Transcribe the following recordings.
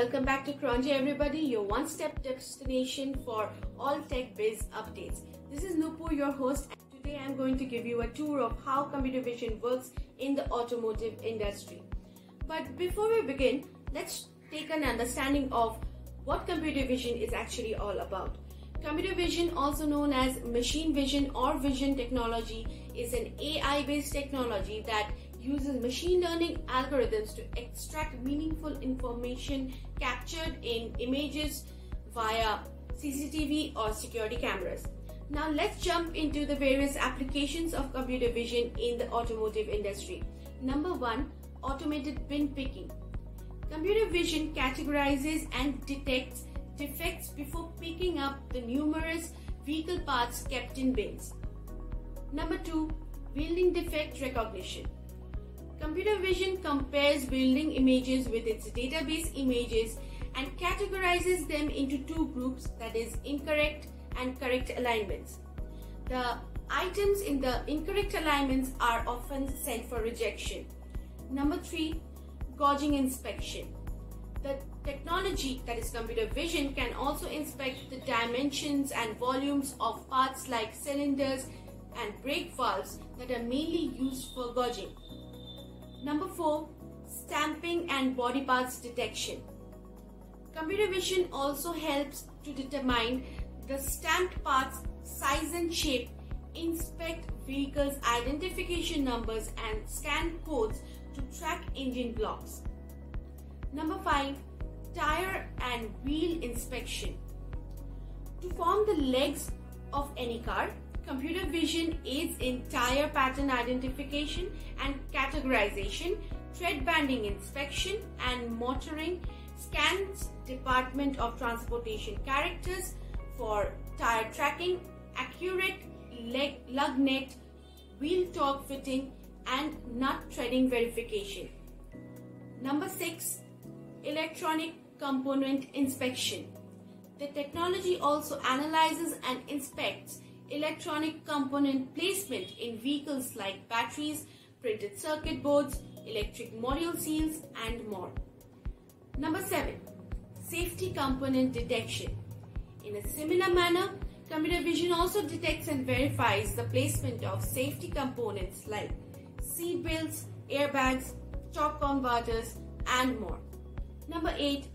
welcome back to CronJ everybody, your one-step destination for all tech biz updates. This is Nupur, your host, and today I'm going to give you a tour of how computer vision works in the automotive industry. But before we begin, let's take an understanding of what computer vision is actually all about. Computer vision, also known as machine vision or vision technology, is an AI-based technology that uses machine learning algorithms to extract meaningful information captured in images via CCTV or security cameras. Now let's jump into the various applications of computer vision in the automotive industry. Number one, automated bin picking. Computer vision categorizes and detects defects before picking up the numerous vehicle parts kept in bins. Number two, building defect recognition. Computer vision compares building images with its database images and categorizes them into two groups that is incorrect and correct alignments. The items in the incorrect alignments are often sent for rejection. Number three, gauging inspection. The technology that is computer vision can also inspect the dimensions and volumes of parts like cylinders and brake valves that are mainly used for gauging. Number 4. Stamping and body parts detection. Computer vision also helps to determine the stamped parts size and shape, inspect vehicles identification numbers and scan codes to track engine blocks. Number 5. Tire and wheel inspection. To form the legs of any car, Computer vision aids in tire pattern identification and categorization, tread banding inspection and motoring, scans Department of Transportation characters for tire tracking, accurate leg, lug nut, wheel torque fitting and nut threading verification. Number 6. Electronic component inspection. The technology also analyzes and inspects electronic component placement in vehicles like batteries, printed circuit boards, electric module seals and more. Number 7. Safety component detection. In a similar manner, computer vision also detects and verifies the placement of safety components like seat belts, airbags, torque converters and more. Number 8.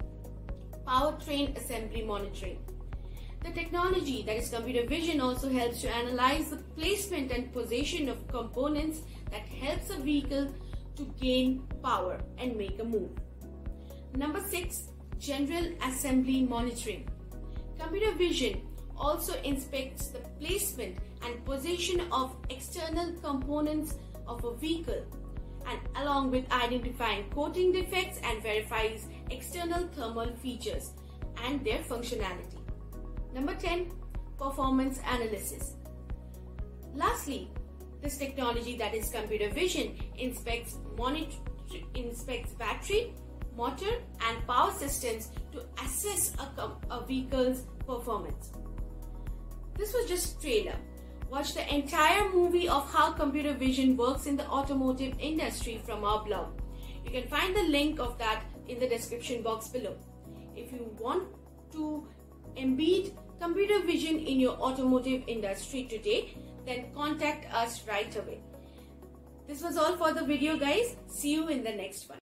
Powertrain assembly monitoring. The technology, that is computer vision, also helps to analyze the placement and position of components that helps a vehicle to gain power and make a move. Number 6. General Assembly Monitoring. Computer vision also inspects the placement and position of external components of a vehicle and along with identifying coating defects and verifies external thermal features and their functionality. Number 10, performance analysis. Lastly, this technology that is computer vision inspects monitor, inspects battery, motor and power systems to assess a, a vehicle's performance. This was just trailer. Watch the entire movie of how computer vision works in the automotive industry from our blog. You can find the link of that in the description box below. If you want to embed computer vision in your automotive industry today, then contact us right away. This was all for the video guys. See you in the next one.